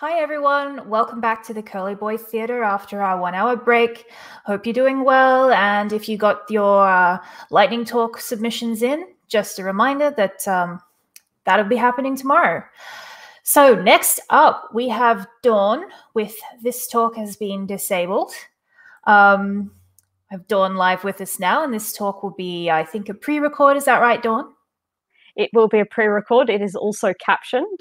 Hi, everyone. Welcome back to the Curlyboi Theatre after our one hour break. Hope you're doing well. And if you got your uh, Lightning Talk submissions in, just a reminder that um, that'll be happening tomorrow. So, next up, we have Dawn with This Talk Has Been Disabled. Um, I have Dawn live with us now, and this talk will be, I think, a pre record. Is that right, Dawn? It will be a pre record. It is also captioned.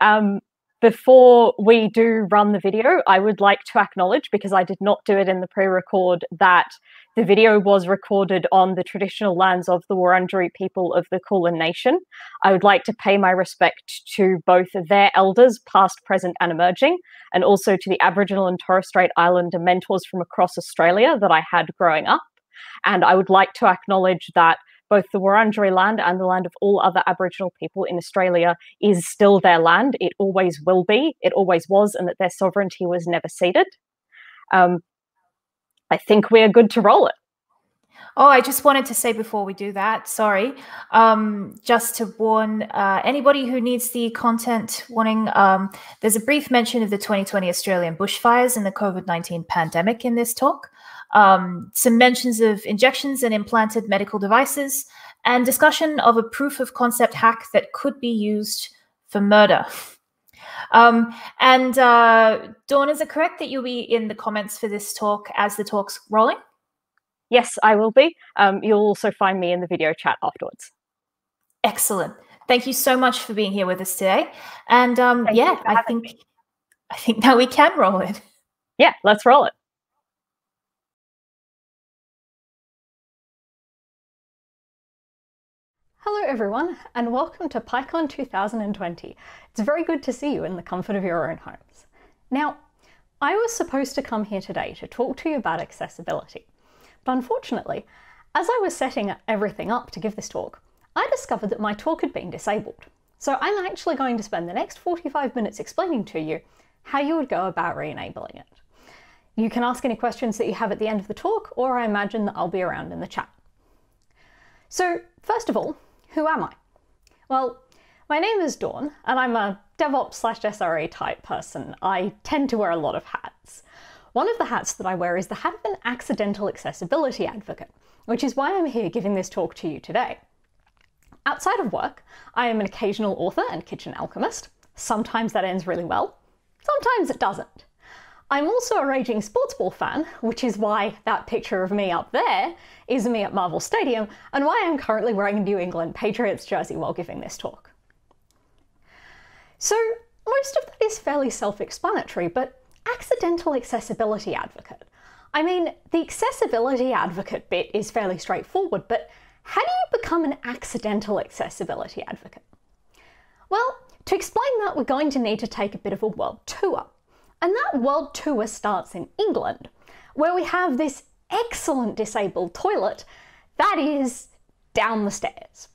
Um, before we do run the video, I would like to acknowledge, because I did not do it in the pre record, that the video was recorded on the traditional lands of the Wurundjeri people of the Kulin Nation. I would like to pay my respect to both their elders, past, present, and emerging, and also to the Aboriginal and Torres Strait Islander mentors from across Australia that I had growing up. And I would like to acknowledge that both the Wurundjeri land and the land of all other Aboriginal people in Australia is still their land. It always will be, it always was, and that their sovereignty was never ceded. Um, I think we're good to roll it. Oh, I just wanted to say before we do that, sorry, um, just to warn uh, anybody who needs the content warning, um, there's a brief mention of the 2020 Australian bushfires and the COVID 19 pandemic in this talk um, some mentions of injections and implanted medical devices, and discussion of a proof of concept hack that could be used for murder. Um, and uh, Dawn, is it correct that you'll be in the comments for this talk as the talk's rolling? Yes, I will be. Um, you'll also find me in the video chat afterwards. Excellent. Thank you so much for being here with us today. And um, yeah, I think me. I think now we can roll it. Yeah, let's roll it. Hello everyone and welcome to PyCon 2020. It's very good to see you in the comfort of your own homes. Now, I was supposed to come here today to talk to you about accessibility, but unfortunately, as I was setting everything up to give this talk, I discovered that my talk had been disabled. So I'm actually going to spend the next 45 minutes explaining to you how you would go about re-enabling it. You can ask any questions that you have at the end of the talk, or I imagine that I'll be around in the chat. So first of all, who am I? Well, my name is Dawn, and I'm a DevOps slash SRE type person. I tend to wear a lot of hats. One of the hats that I wear is the hat of an accidental accessibility advocate, which is why I'm here giving this talk to you today. Outside of work, I am an occasional author and kitchen alchemist. Sometimes that ends really well, sometimes it doesn't. I'm also a raging sports ball fan, which is why that picture of me up there is me at Marvel Stadium, and why I'm currently wearing a New England Patriots jersey while giving this talk. So, most of that is fairly self explanatory, but accidental accessibility advocate. I mean, the accessibility advocate bit is fairly straightforward, but how do you become an accidental accessibility advocate? Well, to explain that, we're going to need to take a bit of a world tour. And that world tour starts in England, where we have this excellent disabled toilet that is down the stairs.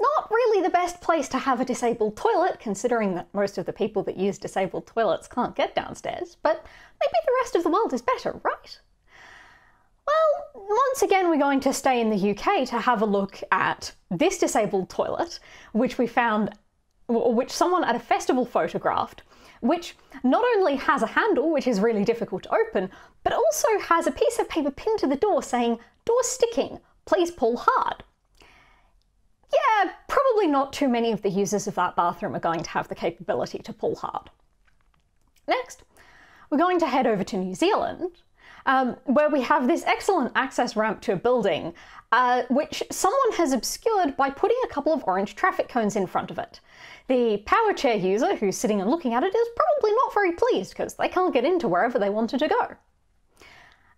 Not really the best place to have a disabled toilet, considering that most of the people that use disabled toilets can't get downstairs, but maybe the rest of the world is better, right? Well, once again, we're going to stay in the UK to have a look at this disabled toilet, which we found, which someone at a festival photographed, which not only has a handle, which is really difficult to open, but also has a piece of paper pinned to the door saying, door sticking, please pull hard. Yeah, probably not too many of the users of that bathroom are going to have the capability to pull hard. Next, we're going to head over to New Zealand, um, where we have this excellent access ramp to a building, uh, which someone has obscured by putting a couple of orange traffic cones in front of it. The power chair user who's sitting and looking at it is probably not very pleased because they can't get into wherever they wanted to go.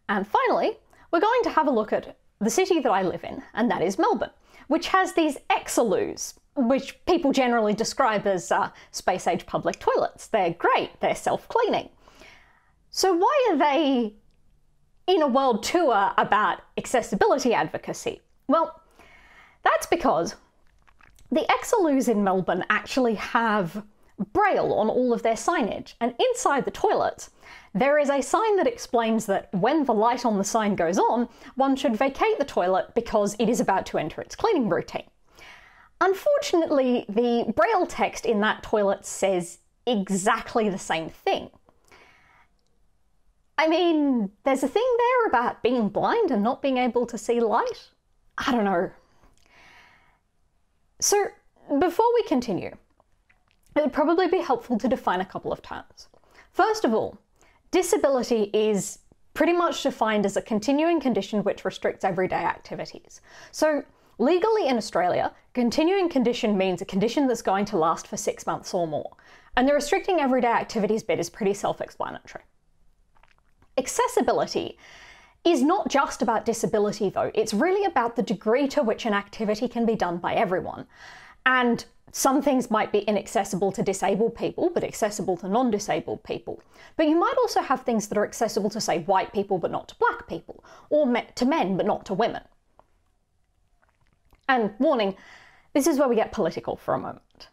And finally, we're going to have a look at the city that I live in, and that is Melbourne, which has these Exeloos, which people generally describe as uh, space age public toilets. They're great, they're self cleaning. So, why are they in a world tour about accessibility advocacy? Well, that's because the Exeloos in Melbourne actually have braille on all of their signage, and inside the toilets, there is a sign that explains that when the light on the sign goes on, one should vacate the toilet because it is about to enter its cleaning routine. Unfortunately, the braille text in that toilet says exactly the same thing. I mean, there's a thing there about being blind and not being able to see light. I don't know. So, before we continue, it would probably be helpful to define a couple of terms. First of all, disability is pretty much defined as a continuing condition which restricts everyday activities. So, legally in Australia, continuing condition means a condition that's going to last for six months or more. And the restricting everyday activities bit is pretty self explanatory. Accessibility is not just about disability, though, it's really about the degree to which an activity can be done by everyone. And some things might be inaccessible to disabled people, but accessible to non disabled people. But you might also have things that are accessible to, say, white people, but not to black people, or to men, but not to women. And warning, this is where we get political for a moment.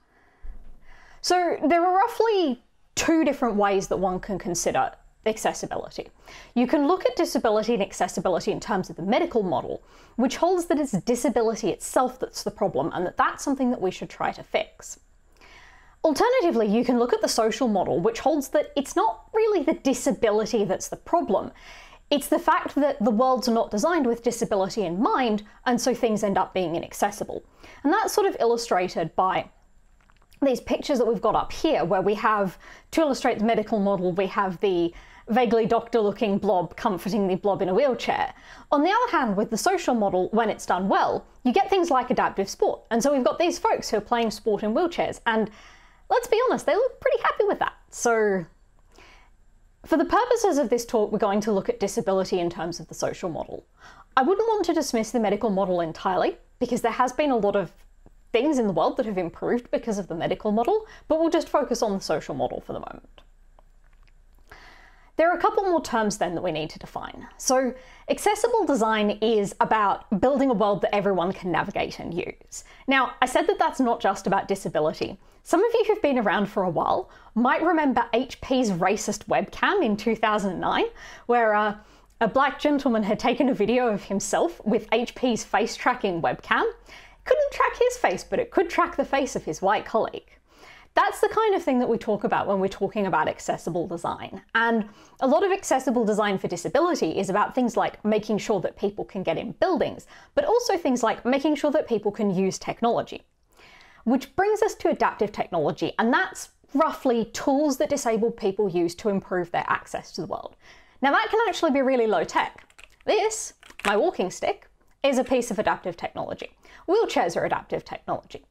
So there are roughly two different ways that one can consider accessibility. You can look at disability and accessibility in terms of the medical model, which holds that it's disability itself that's the problem and that that's something that we should try to fix. Alternatively, you can look at the social model, which holds that it's not really the disability that's the problem. It's the fact that the world's not designed with disability in mind, and so things end up being inaccessible. And that's sort of illustrated by these pictures that we've got up here, where we have, to illustrate the medical model, we have the vaguely doctor looking blob comforting the blob in a wheelchair. On the other hand, with the social model, when it's done well, you get things like adaptive sport. And so we've got these folks who are playing sport in wheelchairs, and let's be honest, they look pretty happy with that. So, for the purposes of this talk, we're going to look at disability in terms of the social model. I wouldn't want to dismiss the medical model entirely, because there has been a lot of things in the world that have improved because of the medical model, but we'll just focus on the social model for the moment. There are a couple more terms then that we need to define. So, accessible design is about building a world that everyone can navigate and use. Now, I said that that's not just about disability. Some of you who've been around for a while might remember HP's racist webcam in 2009, where uh, a black gentleman had taken a video of himself with HP's face tracking webcam. couldn't track his face, but it could track the face of his white colleague. That's the kind of thing that we talk about when we're talking about accessible design. And a lot of accessible design for disability is about things like making sure that people can get in buildings, but also things like making sure that people can use technology. Which brings us to adaptive technology, and that's roughly tools that disabled people use to improve their access to the world. Now, that can actually be really low tech. This, my walking stick, is a piece of adaptive technology. Wheelchairs are adaptive technology.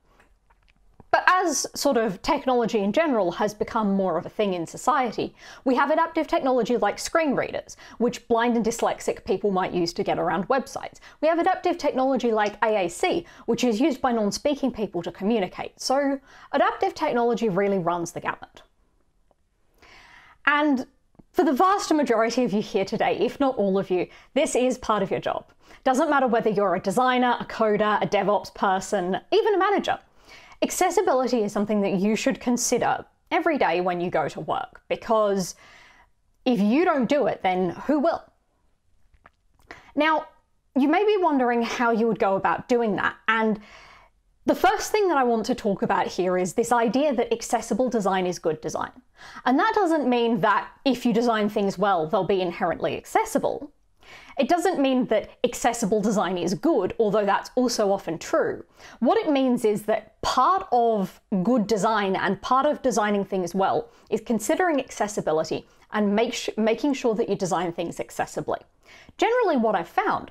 But as sort of technology in general has become more of a thing in society, we have adaptive technology like screen readers, which blind and dyslexic people might use to get around websites. We have adaptive technology like AAC, which is used by non speaking people to communicate. So, adaptive technology really runs the gamut. And for the vast majority of you here today, if not all of you, this is part of your job. Doesn't matter whether you're a designer, a coder, a DevOps person, even a manager. Accessibility is something that you should consider every day when you go to work because if you don't do it, then who will? Now, you may be wondering how you would go about doing that. And the first thing that I want to talk about here is this idea that accessible design is good design. And that doesn't mean that if you design things well, they'll be inherently accessible. It doesn't mean that accessible design is good, although that's also often true. What it means is that part of good design and part of designing things well is considering accessibility and make making sure that you design things accessibly. Generally, what I've found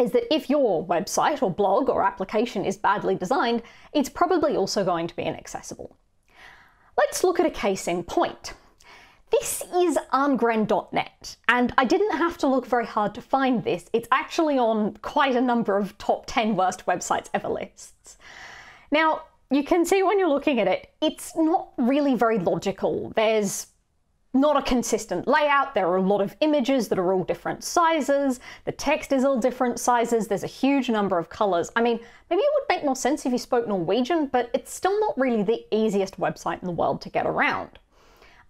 is that if your website or blog or application is badly designed, it's probably also going to be inaccessible. Let's look at a case in point. This is arngren.net, and I didn't have to look very hard to find this. It's actually on quite a number of top 10 worst websites ever lists. Now, you can see when you're looking at it, it's not really very logical. There's not a consistent layout. There are a lot of images that are all different sizes. The text is all different sizes. There's a huge number of colors. I mean, maybe it would make more sense if you spoke Norwegian, but it's still not really the easiest website in the world to get around.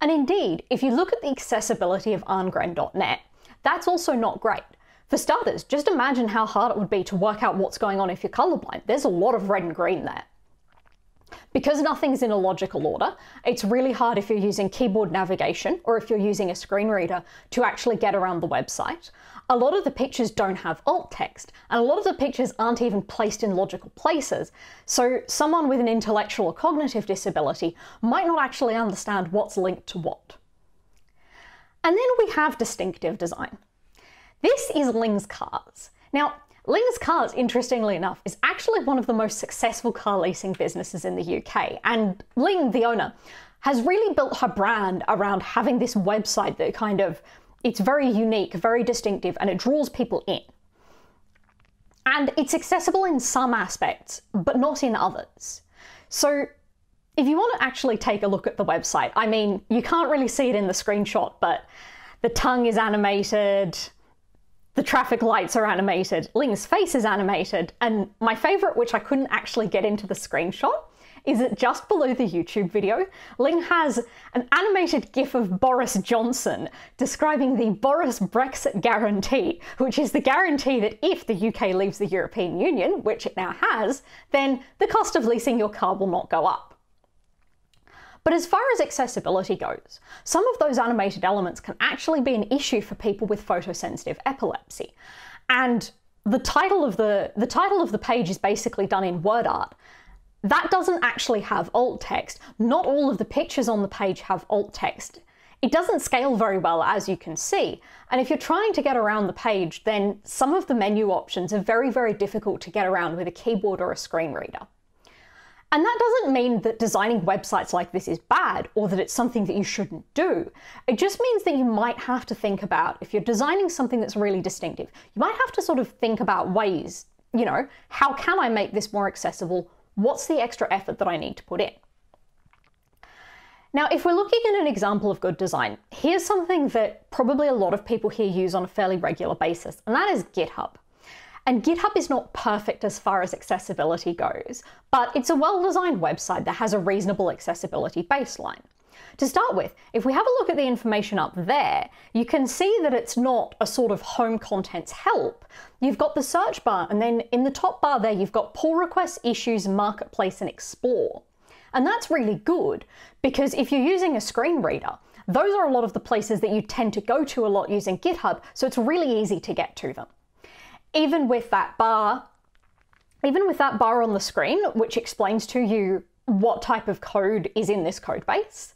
And indeed, if you look at the accessibility of arngren.net, that's also not great. For starters, just imagine how hard it would be to work out what's going on if you're colorblind. There's a lot of red and green there. Because nothing's in a logical order, it's really hard if you're using keyboard navigation or if you're using a screen reader to actually get around the website. A lot of the pictures don't have alt text, and a lot of the pictures aren't even placed in logical places. So someone with an intellectual or cognitive disability might not actually understand what's linked to what. And then we have distinctive design. This is Ling's Cars. Now, Ling's Cars, interestingly enough, is actually one of the most successful car leasing businesses in the UK. And Ling, the owner, has really built her brand around having this website that kind of it's very unique, very distinctive, and it draws people in. And it's accessible in some aspects, but not in others. So if you want to actually take a look at the website, I mean, you can't really see it in the screenshot, but the tongue is animated, the traffic lights are animated, Ling's face is animated, and my favorite, which I couldn't actually get into the screenshot, is that just below the YouTube video, Ling has an animated GIF of Boris Johnson describing the Boris Brexit guarantee, which is the guarantee that if the UK leaves the European Union, which it now has, then the cost of leasing your car will not go up. But as far as accessibility goes, some of those animated elements can actually be an issue for people with photosensitive epilepsy. And the title of the, the title of the page is basically done in word art. That doesn't actually have alt text. Not all of the pictures on the page have alt text. It doesn't scale very well, as you can see. And if you're trying to get around the page, then some of the menu options are very, very difficult to get around with a keyboard or a screen reader. And that doesn't mean that designing websites like this is bad or that it's something that you shouldn't do. It just means that you might have to think about, if you're designing something that's really distinctive, you might have to sort of think about ways, you know, how can I make this more accessible? What's the extra effort that I need to put in? Now, if we're looking at an example of good design, here's something that probably a lot of people here use on a fairly regular basis, and that is GitHub. And GitHub is not perfect as far as accessibility goes, but it's a well designed website that has a reasonable accessibility baseline. To start with, if we have a look at the information up there, you can see that it's not a sort of home contents help. You've got the search bar, and then in the top bar there, you've got pull requests, issues, marketplace, and explore. And that's really good because if you're using a screen reader, those are a lot of the places that you tend to go to a lot using GitHub, so it's really easy to get to them even with that bar, even with that bar on the screen, which explains to you what type of code is in this code base,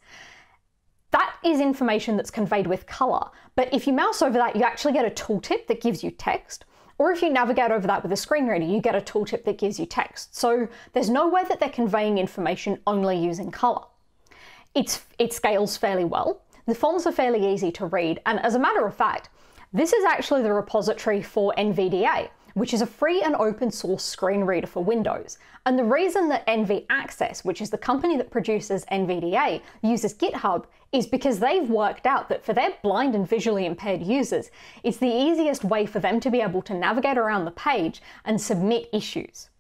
that is information that's conveyed with color. But if you mouse over that, you actually get a tooltip that gives you text. Or if you navigate over that with a screen reader, you get a tooltip that gives you text. So there's no way that they're conveying information only using color. It's, it scales fairly well. The fonts are fairly easy to read. And as a matter of fact, this is actually the repository for NVDA, which is a free and open source screen reader for Windows. And the reason that NV Access, which is the company that produces NVDA, uses GitHub is because they've worked out that for their blind and visually impaired users, it's the easiest way for them to be able to navigate around the page and submit issues.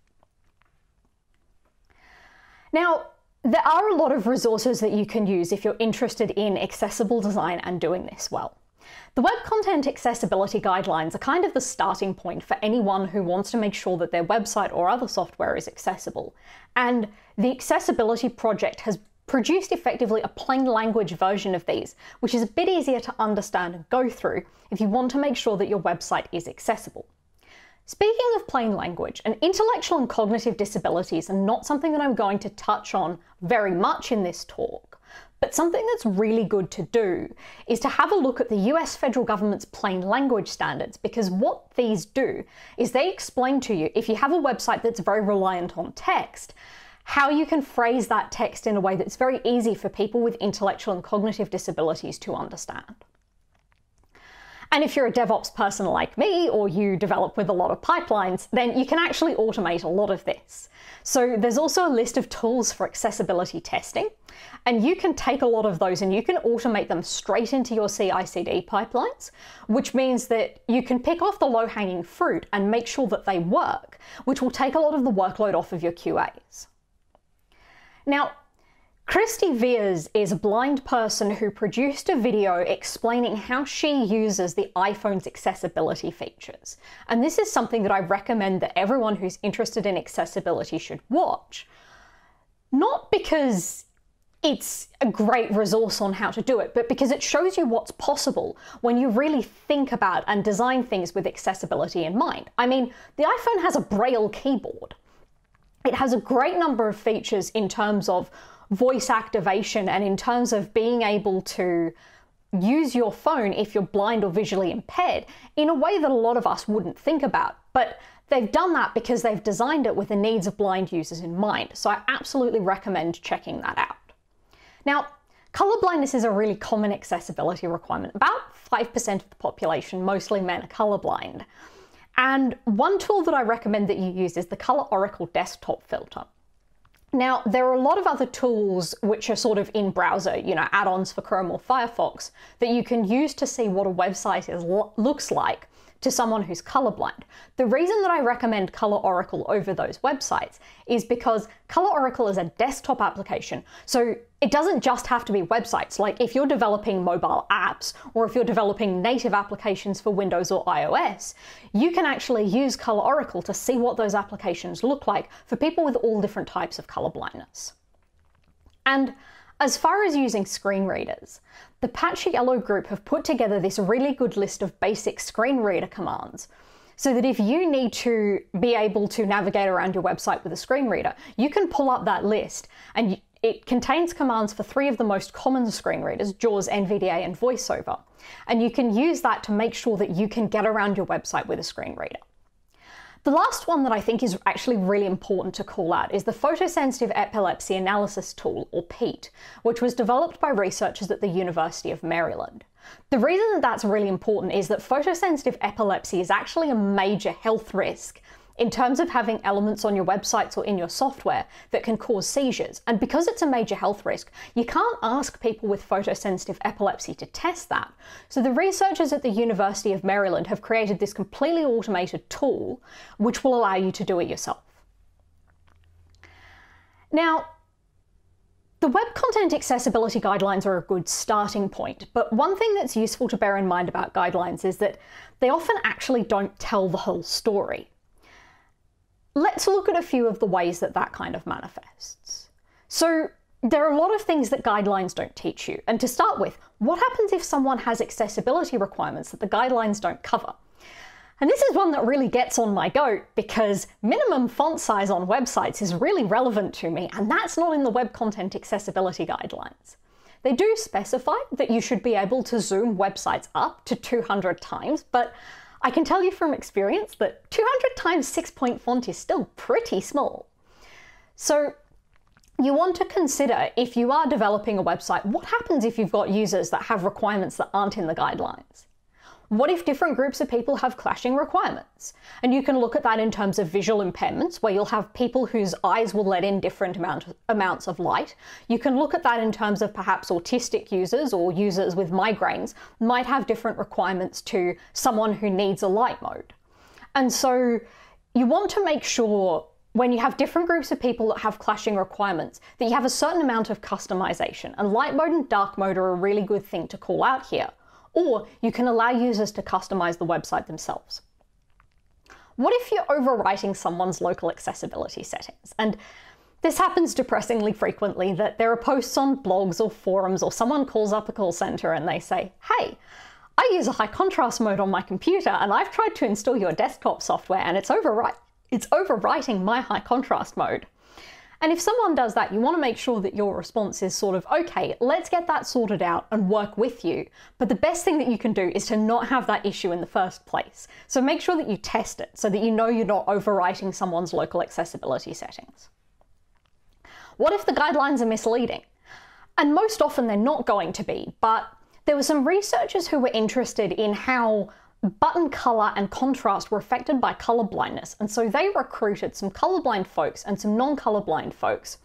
Now, there are a lot of resources that you can use if you're interested in accessible design and doing this well. The Web Content Accessibility Guidelines are kind of the starting point for anyone who wants to make sure that their website or other software is accessible. And the Accessibility Project has produced effectively a plain language version of these, which is a bit easier to understand and go through if you want to make sure that your website is accessible. Speaking of plain language, and intellectual and cognitive disabilities are not something that I'm going to touch on very much in this talk, but something that's really good to do is to have a look at the US federal government's plain language standards because what these do is they explain to you if you have a website that's very reliant on text, how you can phrase that text in a way that's very easy for people with intellectual and cognitive disabilities to understand. And if you're a DevOps person like me, or you develop with a lot of pipelines, then you can actually automate a lot of this. So there's also a list of tools for accessibility testing, and you can take a lot of those and you can automate them straight into your CI CD pipelines, which means that you can pick off the low hanging fruit and make sure that they work, which will take a lot of the workload off of your QAs. Now, Kristy Viers is a blind person who produced a video explaining how she uses the iPhone's accessibility features. And this is something that I recommend that everyone who's interested in accessibility should watch. not because it's a great resource on how to do it, but because it shows you what's possible when you really think about and design things with accessibility in mind. I mean, the iPhone has a Braille keyboard. It has a great number of features in terms of voice activation and in terms of being able to use your phone if you're blind or visually impaired in a way that a lot of us wouldn't think about. But they've done that because they've designed it with the needs of blind users in mind. So I absolutely recommend checking that out. Now, colour blindness is a really common accessibility requirement. About 5% of the population, mostly men, are colourblind. And one tool that I recommend that you use is the Colour Oracle desktop filter. Now, there are a lot of other tools which are sort of in browser, you know, add-ons for Chrome or Firefox that you can use to see what a website is, looks like to someone who's colorblind. The reason that I recommend Color Oracle over those websites is because Color Oracle is a desktop application. So it doesn't just have to be websites. Like if you're developing mobile apps or if you're developing native applications for Windows or iOS, you can actually use Color Oracle to see what those applications look like for people with all different types of color blindness. And as far as using screen readers, the Paciello group have put together this really good list of basic screen reader commands so that if you need to be able to navigate around your website with a screen reader, you can pull up that list and it contains commands for three of the most common screen readers, JAWS, NVDA, and VoiceOver. And you can use that to make sure that you can get around your website with a screen reader. The last one that I think is actually really important to call out is the Photosensitive Epilepsy Analysis Tool, or PEAT, which was developed by researchers at the University of Maryland. The reason that that's really important is that photosensitive epilepsy is actually a major health risk in terms of having elements on your websites or in your software that can cause seizures. And because it's a major health risk, you can't ask people with photosensitive epilepsy to test that. So the researchers at the University of Maryland have created this completely automated tool which will allow you to do it yourself. Now, the Web Content Accessibility Guidelines are a good starting point, but one thing that's useful to bear in mind about guidelines is that they often actually don't tell the whole story. Let's look at a few of the ways that that kind of manifests. So, there are a lot of things that guidelines don't teach you. And to start with, what happens if someone has accessibility requirements that the guidelines don't cover? And this is one that really gets on my goat because minimum font size on websites is really relevant to me, and that's not in the Web Content Accessibility Guidelines. They do specify that you should be able to zoom websites up to 200 times, but I can tell you from experience that 200 times 6 point font is still pretty small. So you want to consider if you are developing a website, what happens if you've got users that have requirements that aren't in the guidelines? What if different groups of people have clashing requirements? And you can look at that in terms of visual impairments, where you'll have people whose eyes will let in different amount, amounts of light. You can look at that in terms of perhaps autistic users or users with migraines might have different requirements to someone who needs a light mode. And so you want to make sure when you have different groups of people that have clashing requirements, that you have a certain amount of customization. And light mode and dark mode are a really good thing to call out here or you can allow users to customize the website themselves. What if you're overwriting someone's local accessibility settings? And this happens depressingly frequently that there are posts on blogs or forums or someone calls up a call center and they say, hey, I use a high contrast mode on my computer and I've tried to install your desktop software and it's, it's overwriting my high contrast mode. And if someone does that, you want to make sure that your response is sort of, okay, let's get that sorted out and work with you. But the best thing that you can do is to not have that issue in the first place. So make sure that you test it so that you know you're not overwriting someone's local accessibility settings. What if the guidelines are misleading? And most often they're not going to be, but there were some researchers who were interested in how button color and contrast were affected by color blindness, and so they recruited some colorblind folks and some non colorblind folks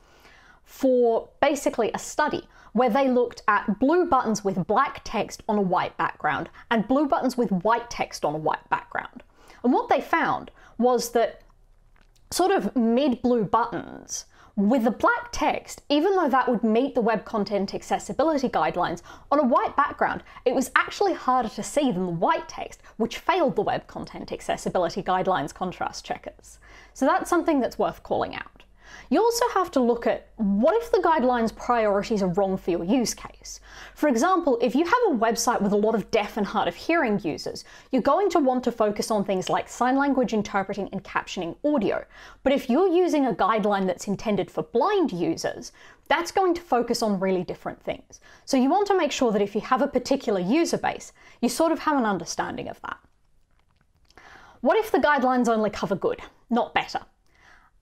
for basically a study where they looked at blue buttons with black text on a white background and blue buttons with white text on a white background. And what they found was that sort of mid blue buttons with the black text, even though that would meet the Web Content Accessibility Guidelines, on a white background, it was actually harder to see than the white text, which failed the Web Content Accessibility Guidelines contrast checkers. So that's something that's worth calling out. You also have to look at what if the guidelines priorities are wrong for your use case. For example, if you have a website with a lot of deaf and hard of hearing users, you're going to want to focus on things like sign language interpreting and captioning audio. But if you're using a guideline that's intended for blind users, that's going to focus on really different things. So you want to make sure that if you have a particular user base, you sort of have an understanding of that. What if the guidelines only cover good, not better?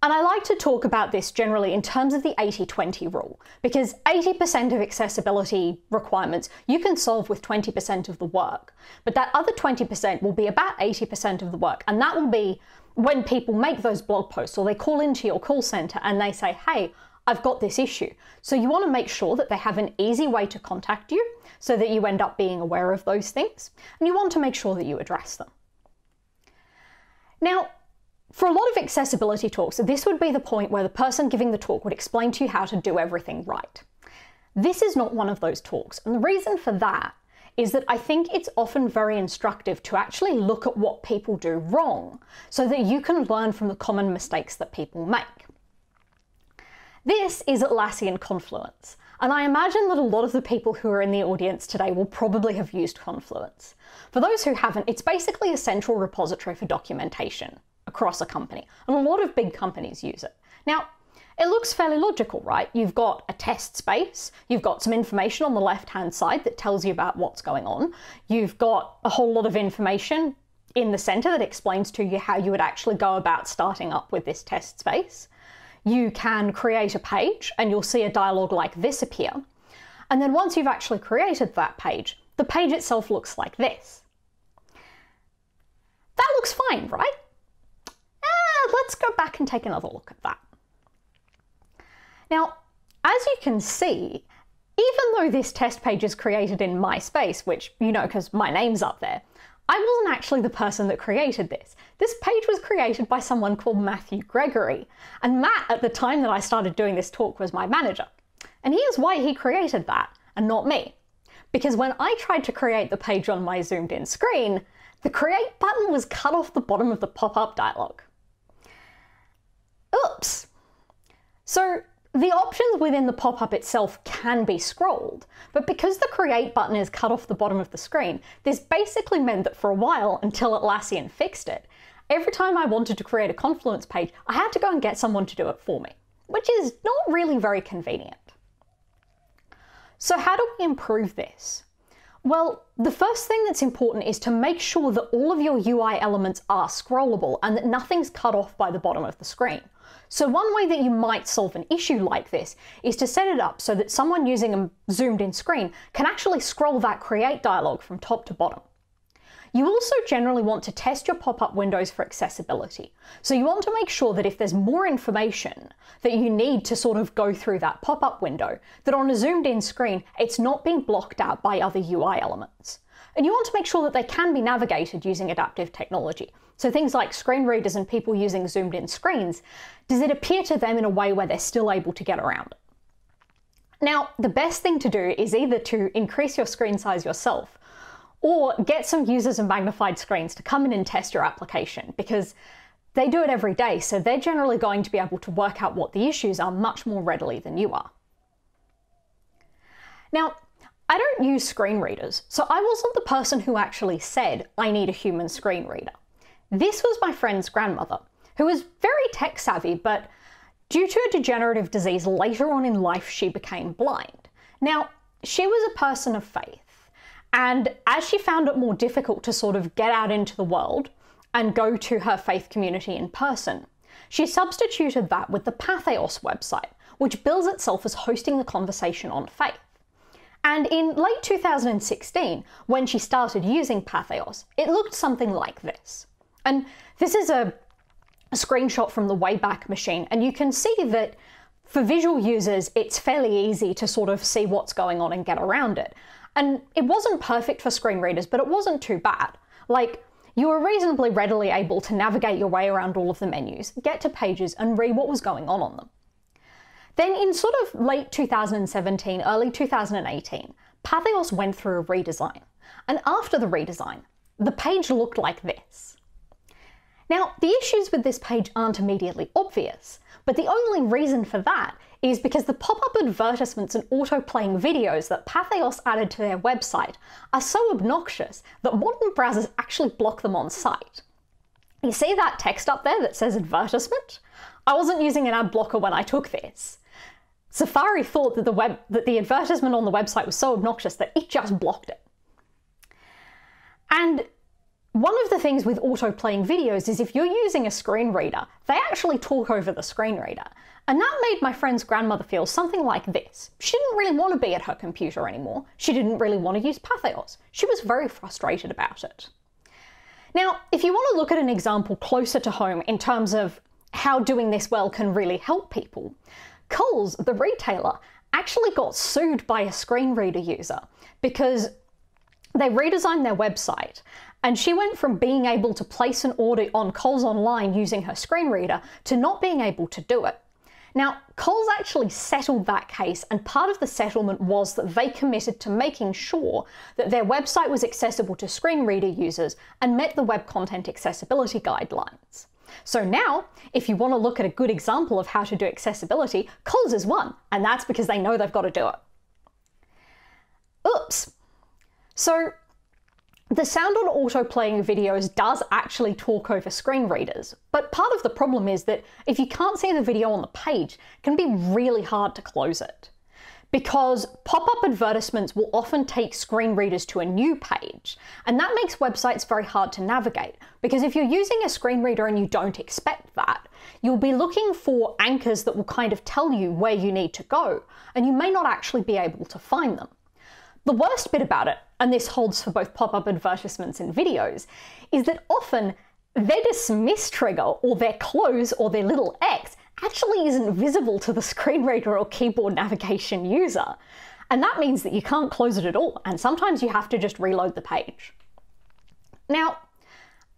And I like to talk about this generally in terms of the 80 20 rule, because 80% of accessibility requirements you can solve with 20% of the work. But that other 20% will be about 80% of the work. And that will be when people make those blog posts or they call into your call center and they say, hey, I've got this issue. So you want to make sure that they have an easy way to contact you so that you end up being aware of those things. And you want to make sure that you address them. Now, for a lot of accessibility talks, this would be the point where the person giving the talk would explain to you how to do everything right. This is not one of those talks, and the reason for that is that I think it's often very instructive to actually look at what people do wrong so that you can learn from the common mistakes that people make. This is Atlassian Confluence, and I imagine that a lot of the people who are in the audience today will probably have used Confluence. For those who haven't, it's basically a central repository for documentation across a company. And a lot of big companies use it. Now, it looks fairly logical, right? You've got a test space, you've got some information on the left hand side that tells you about what's going on, you've got a whole lot of information in the center that explains to you how you would actually go about starting up with this test space. You can create a page and you'll see a dialog like this appear. And then once you've actually created that page, the page itself looks like this. That looks fine, right? Let's go back and take another look at that. Now, as you can see, even though this test page is created in MySpace, which you know because my name's up there, I wasn't actually the person that created this. This page was created by someone called Matthew Gregory. And Matt, at the time that I started doing this talk, was my manager. And here's why he created that, and not me. Because when I tried to create the page on my zoomed in screen, the create button was cut off the bottom of the pop up dialog. Oops! So the options within the pop-up itself can be scrolled, but because the create button is cut off the bottom of the screen, this basically meant that for a while, until Atlassian fixed it, every time I wanted to create a Confluence page, I had to go and get someone to do it for me, which is not really very convenient. So how do we improve this? Well, the first thing that's important is to make sure that all of your UI elements are scrollable and that nothing's cut off by the bottom of the screen. So one way that you might solve an issue like this is to set it up so that someone using a zoomed in screen can actually scroll that create dialog from top to bottom. You also generally want to test your pop-up windows for accessibility. So you want to make sure that if there's more information that you need to sort of go through that pop-up window, that on a zoomed in screen, it's not being blocked out by other UI elements. And you want to make sure that they can be navigated using adaptive technology. So things like screen readers and people using zoomed in screens, does it appear to them in a way where they're still able to get around it? Now, the best thing to do is either to increase your screen size yourself or get some users of magnified screens to come in and test your application because they do it every day, so they're generally going to be able to work out what the issues are much more readily than you are. Now, I don't use screen readers, so I wasn't the person who actually said, I need a human screen reader. This was my friend's grandmother, who was very tech savvy, but due to a degenerative disease later on in life, she became blind. Now, she was a person of faith, and as she found it more difficult to sort of get out into the world and go to her faith community in person, she substituted that with the Patheos website, which bills itself as hosting the conversation on faith. And in late 2016, when she started using Patheos, it looked something like this. And this is a, a screenshot from the Wayback Machine, and you can see that for visual users, it's fairly easy to sort of see what's going on and get around it. And it wasn't perfect for screen readers, but it wasn't too bad. Like, you were reasonably readily able to navigate your way around all of the menus, get to pages, and read what was going on on them. Then, in sort of late 2017, early 2018, Patheos went through a redesign. And after the redesign, the page looked like this. Now, the issues with this page aren't immediately obvious, but the only reason for that is because the pop-up advertisements and auto-playing videos that Patheos added to their website are so obnoxious that modern browsers actually block them on site. You see that text up there that says advertisement? I wasn't using an ad blocker when I took this. Safari thought that the web that the advertisement on the website was so obnoxious that it just blocked it. And one of the things with auto-playing videos is if you're using a screen reader, they actually talk over the screen reader. And that made my friend's grandmother feel something like this. She didn't really want to be at her computer anymore. She didn't really want to use Patheos. She was very frustrated about it. Now, if you want to look at an example closer to home in terms of how doing this well can really help people, Coles, the retailer, actually got sued by a screen reader user because they redesigned their website and she went from being able to place an order on Coles Online using her screen reader to not being able to do it. Now, Coles actually settled that case, and part of the settlement was that they committed to making sure that their website was accessible to screen reader users and met the Web Content Accessibility Guidelines. So now, if you want to look at a good example of how to do accessibility, Coles is one, and that's because they know they've got to do it. Oops. So the sound on auto-playing videos does actually talk over screen readers, but part of the problem is that if you can't see the video on the page, it can be really hard to close it. Because pop-up advertisements will often take screen readers to a new page, and that makes websites very hard to navigate, because if you're using a screen reader and you don't expect that, you'll be looking for anchors that will kind of tell you where you need to go, and you may not actually be able to find them. The worst bit about it, and this holds for both pop up advertisements and videos, is that often their dismiss trigger or their close or their little X actually isn't visible to the screen reader or keyboard navigation user. And that means that you can't close it at all, and sometimes you have to just reload the page. Now,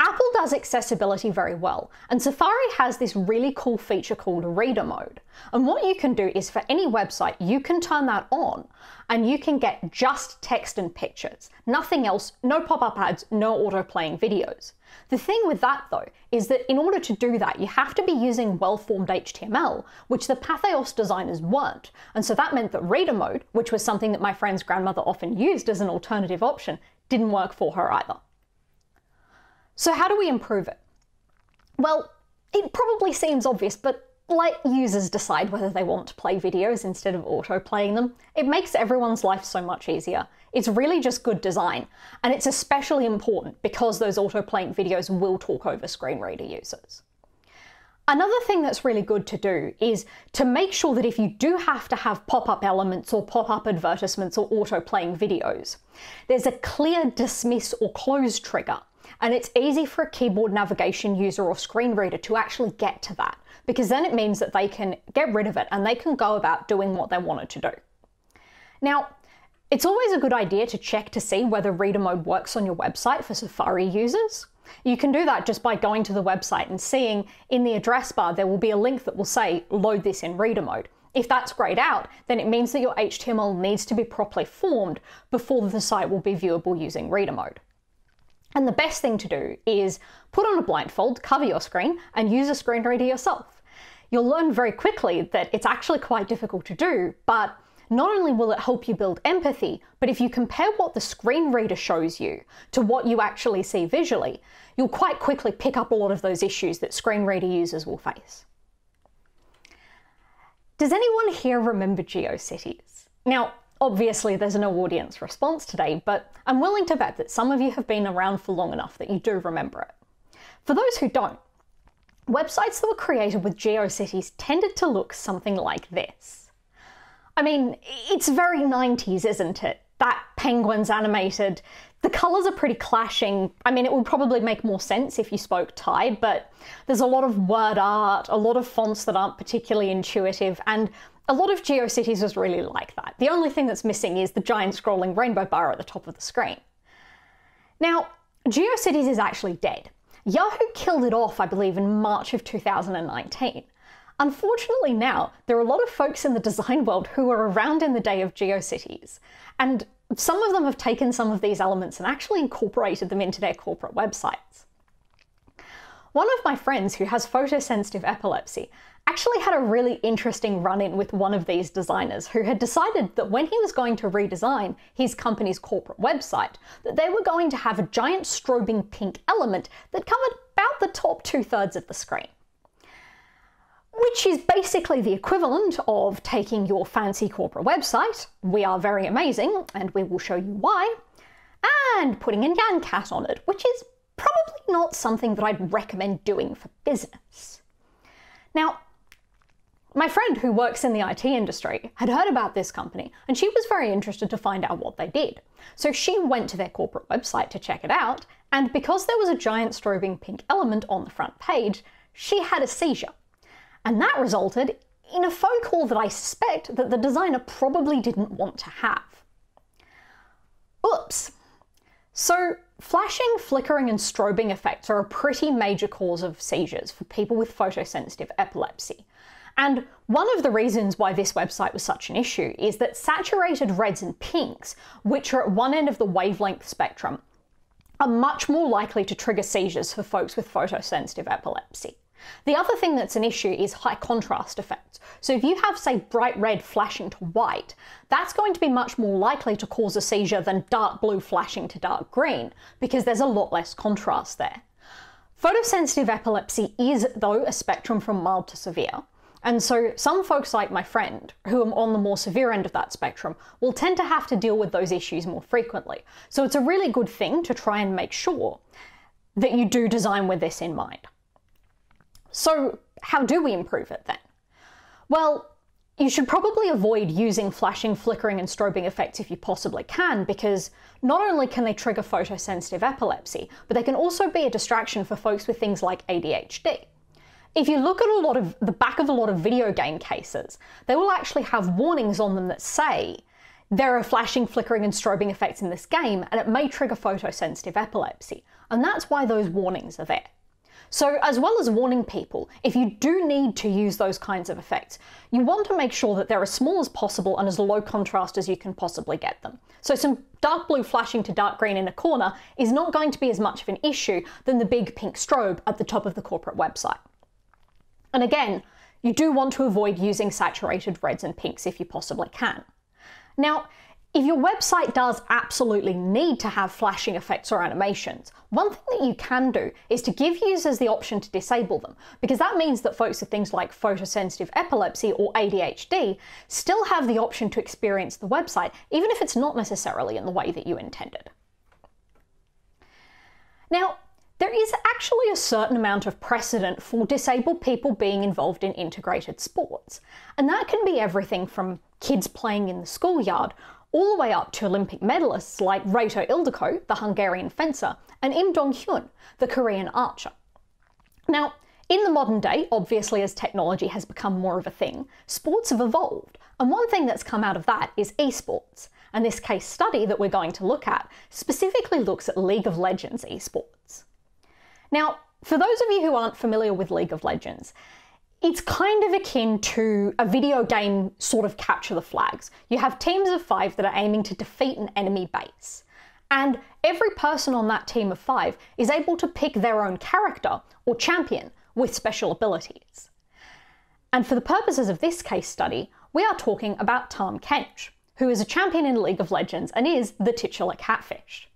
Apple does accessibility very well, and Safari has this really cool feature called Reader Mode. And what you can do is for any website, you can turn that on and you can get just text and pictures. Nothing else, no pop up ads, no auto playing videos. The thing with that though is that in order to do that, you have to be using well formed HTML, which the Patheos designers weren't. And so that meant that Reader Mode, which was something that my friend's grandmother often used as an alternative option, didn't work for her either. So, how do we improve it? Well, it probably seems obvious, but let users decide whether they want to play videos instead of auto playing them. It makes everyone's life so much easier. It's really just good design, and it's especially important because those auto playing videos will talk over screen reader users. Another thing that's really good to do is to make sure that if you do have to have pop up elements or pop up advertisements or auto playing videos, there's a clear dismiss or close trigger and it's easy for a keyboard navigation user or screen reader to actually get to that because then it means that they can get rid of it and they can go about doing what they wanted to do. Now, it's always a good idea to check to see whether reader mode works on your website for Safari users. You can do that just by going to the website and seeing in the address bar there will be a link that will say load this in reader mode. If that's grayed out, then it means that your HTML needs to be properly formed before the site will be viewable using reader mode. And the best thing to do is put on a blindfold, cover your screen, and use a screen reader yourself. You'll learn very quickly that it's actually quite difficult to do, but not only will it help you build empathy, but if you compare what the screen reader shows you to what you actually see visually, you'll quite quickly pick up a lot of those issues that screen reader users will face. Does anyone here remember GeoCities? Now, Obviously, there's no audience response today, but I'm willing to bet that some of you have been around for long enough that you do remember it. For those who don't, websites that were created with GeoCities tended to look something like this. I mean, it's very 90s, isn't it? That penguin's animated. The colours are pretty clashing. I mean, it would probably make more sense if you spoke Thai, but there's a lot of word art, a lot of fonts that aren't particularly intuitive, and a lot of GeoCities is really like that. The only thing that's missing is the giant scrolling rainbow bar at the top of the screen. Now, GeoCities is actually dead. Yahoo killed it off, I believe, in March of 2019. Unfortunately, now, there are a lot of folks in the design world who were around in the day of GeoCities, and some of them have taken some of these elements and actually incorporated them into their corporate websites. One of my friends who has photosensitive epilepsy actually had a really interesting run in with one of these designers who had decided that when he was going to redesign his company's corporate website, that they were going to have a giant strobing pink element that covered about the top two thirds of the screen. Which is basically the equivalent of taking your fancy corporate website, we are very amazing, and we will show you why, and putting a Nyan cat on it, which is probably not something that I'd recommend doing for business. Now, my friend who works in the IT industry had heard about this company and she was very interested to find out what they did. So she went to their corporate website to check it out, and because there was a giant strobing pink element on the front page, she had a seizure. And that resulted in a phone call that I suspect that the designer probably didn't want to have. Oops. So, flashing, flickering, and strobing effects are a pretty major cause of seizures for people with photosensitive epilepsy. And one of the reasons why this website was such an issue is that saturated reds and pinks, which are at one end of the wavelength spectrum, are much more likely to trigger seizures for folks with photosensitive epilepsy. The other thing that's an issue is high contrast effects. So if you have, say, bright red flashing to white, that's going to be much more likely to cause a seizure than dark blue flashing to dark green, because there's a lot less contrast there. Photosensitive epilepsy is, though, a spectrum from mild to severe. And so some folks like my friend, who are on the more severe end of that spectrum, will tend to have to deal with those issues more frequently. So it's a really good thing to try and make sure that you do design with this in mind. So how do we improve it then? Well, you should probably avoid using flashing, flickering, and strobing effects if you possibly can, because not only can they trigger photosensitive epilepsy, but they can also be a distraction for folks with things like ADHD. If you look at a lot of the back of a lot of video game cases, they will actually have warnings on them that say there are flashing, flickering, and strobing effects in this game, and it may trigger photosensitive epilepsy. And that's why those warnings are there. So, as well as warning people, if you do need to use those kinds of effects, you want to make sure that they're as small as possible and as low contrast as you can possibly get them. So, some dark blue flashing to dark green in a corner is not going to be as much of an issue than the big pink strobe at the top of the corporate website. And again, you do want to avoid using saturated reds and pinks if you possibly can. Now, if your website does absolutely need to have flashing effects or animations, one thing that you can do is to give users the option to disable them, because that means that folks with things like photosensitive epilepsy or ADHD still have the option to experience the website, even if it's not necessarily in the way that you intended. Now, there is actually a certain amount of precedent for disabled people being involved in integrated sports, and that can be everything from kids playing in the schoolyard all the way up to Olympic medalists like Rejtő Ildikó, the Hungarian fencer, and Im Dong Hyun, the Korean archer. Now, in the modern day, obviously as technology has become more of a thing, sports have evolved, and one thing that's come out of that is esports. And this case study that we're going to look at specifically looks at League of Legends esports. Now, for those of you who aren't familiar with League of Legends, it's kind of akin to a video game sort of capture the flags. You have teams of five that are aiming to defeat an enemy base. And every person on that team of five is able to pick their own character or champion with special abilities. And for the purposes of this case study, we are talking about Tahm Kench, who is a champion in League of Legends and is the titular catfish.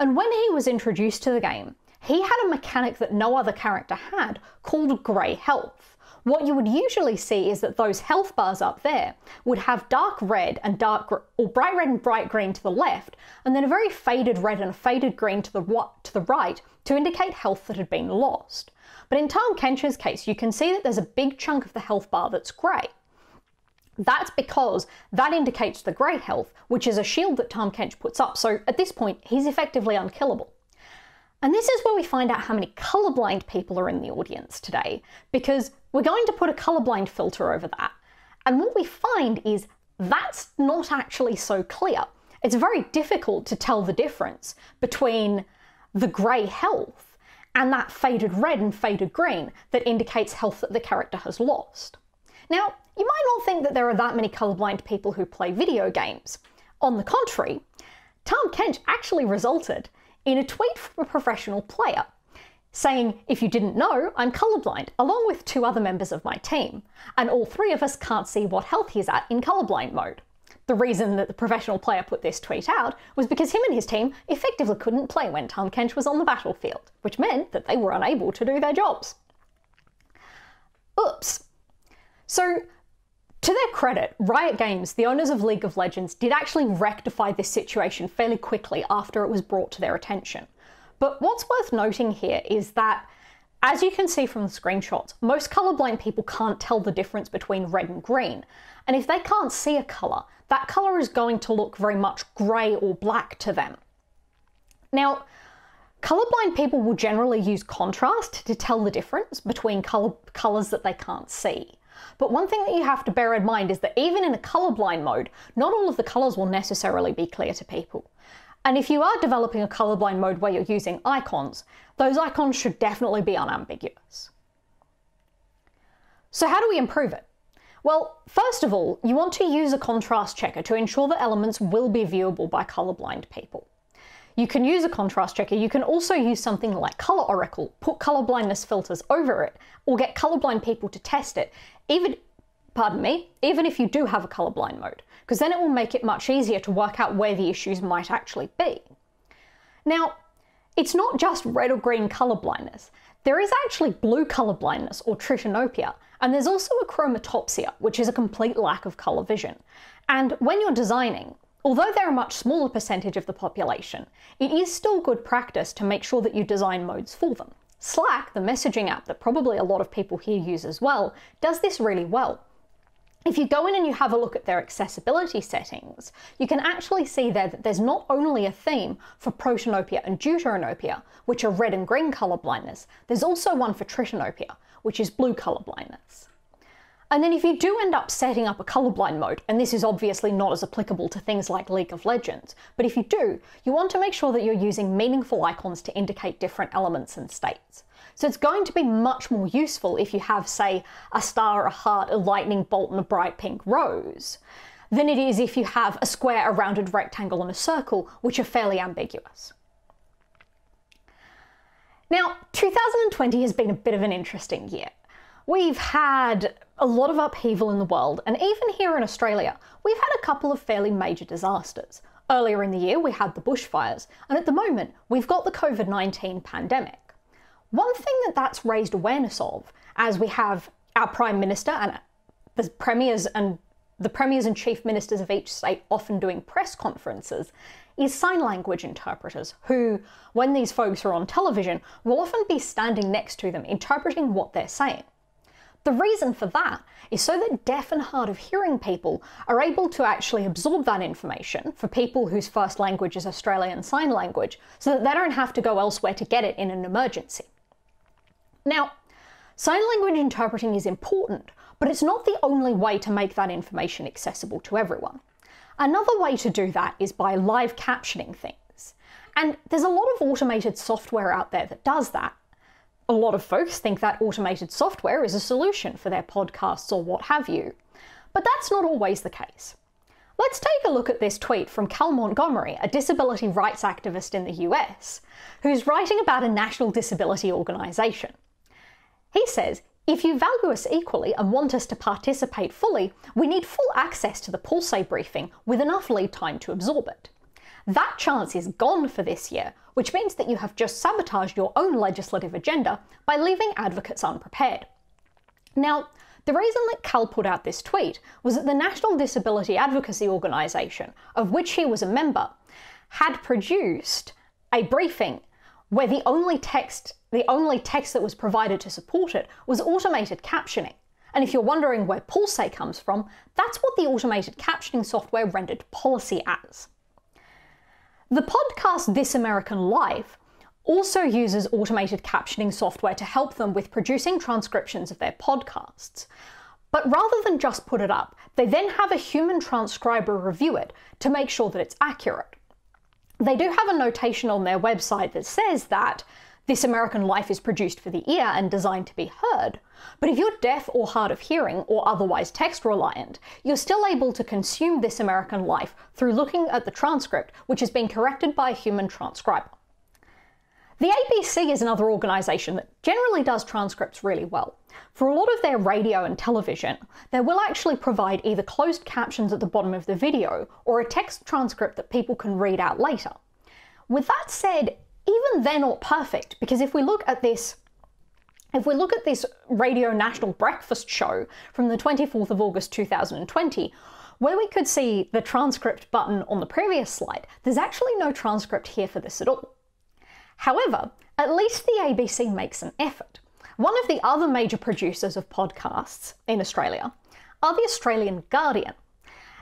And when he was introduced to the game, he had a mechanic that no other character had called grey health. What you would usually see is that those health bars up there would have dark red and dark or bright red and bright green to the left, and then a very faded red and a faded green to the to the right to indicate health that had been lost. But in Tahm Kench's case, you can see that there's a big chunk of the health bar that's grey. That's because that indicates the grey health, which is a shield that Tahm Kench puts up, so at this point, he's effectively unkillable. And this is where we find out how many colorblind people are in the audience today, because we're going to put a colorblind filter over that. And what we find is that's not actually so clear. It's very difficult to tell the difference between the grey health and that faded red and faded green that indicates health that the character has lost. Now, you might not think that there are that many colorblind people who play video games. On the contrary, Tahm Kench actually resulted in a tweet from a professional player. saying, If you didn't know, I'm colorblind, along with two other members of my team, and all three of us can't see what health he's at in colorblind mode. The reason that the professional player put this tweet out was because him and his team effectively couldn't play when Tahm Kench was on the battlefield, which meant that they were unable to do their jobs. Oops. So, to their credit, Riot Games, the owners of League of Legends, did actually rectify this situation fairly quickly after it was brought to their attention. But what's worth noting here is that, as you can see from the screenshots, most colorblind people can't tell the difference between red and green. And if they can't see a colour, that colour is going to look very much grey or black to them. Now, colorblind people will generally use contrast to tell the difference between color, colours that they can't see. But one thing that you have to bear in mind is that even in a colorblind mode, not all of the colours will necessarily be clear to people. And if you are developing a colorblind mode where you're using icons, those icons should definitely be unambiguous. So how do we improve it? Well, first of all, you want to use a contrast checker to ensure that elements will be viewable by colorblind people. You can use a contrast checker, you can also use something like Color Oracle, put colorblindness filters over it, or get colorblind people to test it, even pardon me, even if you do have a colorblind mode, because then it will make it much easier to work out where the issues might actually be. Now, it's not just red or green colorblindness. There is actually blue colorblindness or tritanopia, and there's also achromatopsia, which is a complete lack of color vision. And when you're designing, although they're a much smaller percentage of the population, it is still good practice to make sure that you design modes for them. Slack, the messaging app that probably a lot of people here use as well, does this really well. If you go in and you have a look at their accessibility settings, you can actually see there that there's not only a theme for protanopia and deuteranopia, which are red and green colour blindness, there's also one for tritanopia, which is blue colour blindness. And then if you do end up setting up a colorblind mode, and this is obviously not as applicable to things like League of Legends, but if you do, you want to make sure that you're using meaningful icons to indicate different elements and states. So it's going to be much more useful if you have, say, a star, a heart, a lightning bolt, and a bright pink rose, than it is if you have a square, a rounded rectangle, and a circle, which are fairly ambiguous. Now, 2020 has been a bit of an interesting year. We've had a lot of upheaval in the world, and even here in Australia, we've had a couple of fairly major disasters. Earlier in the year, we had the bushfires, and at the moment, we've got the COVID 19 pandemic. One thing that that's raised awareness of, as we have our Prime Minister and the premiers and the premiers and chief ministers of each state often doing press conferences, is sign language interpreters, who, when these folks are on television, will often be standing next to them interpreting what they're saying. The reason for that is so that deaf and hard of hearing people are able to actually absorb that information for people whose first language is Australian Sign Language, so that they don't have to go elsewhere to get it in an emergency. Now, sign language interpreting is important, but it's not the only way to make that information accessible to everyone. Another way to do that is by live captioning things. And there's a lot of automated software out there that does that, a lot of folks think that automated software is a solution for their podcasts or what have you. But that's not always the case. Let's take a look at this tweet from Cal Montgomery, a disability rights activist in the US, who's writing about a national disability organisation. He says, if you value us equally and want us to participate fully, we need full access to the Pulse briefing with enough lead time to absorb it. That chance is gone for this year, which means that you have just sabotaged your own legislative agenda by leaving advocates unprepared. Now, the reason that Cal put out this tweet was that the National Disability Advocacy Organisation, of which he was a member, had produced a briefing where the only text the only text that was provided to support it was automated captioning. And if you're wondering where Pulse comes from, that's what the automated captioning software rendered policy as. The podcast This American Life also uses automated captioning software to help them with producing transcriptions of their podcasts. But rather than just put it up, they then have a human transcriber review it to make sure that it's accurate. They do have a notation on their website that says that this American Life is produced for the ear and designed to be heard. But if you're deaf or hard of hearing or otherwise text reliant, you're still able to consume This American Life through looking at the transcript, which has been corrected by a human transcriber. The ABC is another organisation that generally does transcripts really well. For a lot of their radio and television, they will actually provide either closed captions at the bottom of the video or a text transcript that people can read out later. With that said, even they're not perfect because if we look at this if we look at this Radio National Breakfast show from the 24th of August 2020, where we could see the transcript button on the previous slide, there's actually no transcript here for this at all. However, at least the ABC makes an effort. One of the other major producers of podcasts in Australia are the Australian Guardian.